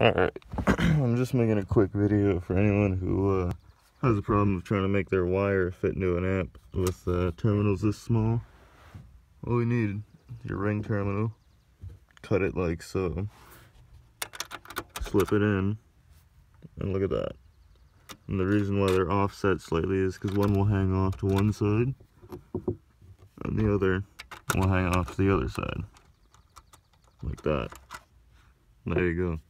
Alright, I'm just making a quick video for anyone who uh, has a problem of trying to make their wire fit into an amp with uh, terminals this small. All we need your ring terminal, cut it like so, slip it in, and look at that. And the reason why they're offset slightly is because one will hang off to one side, and the other will hang off to the other side. Like that. There you go.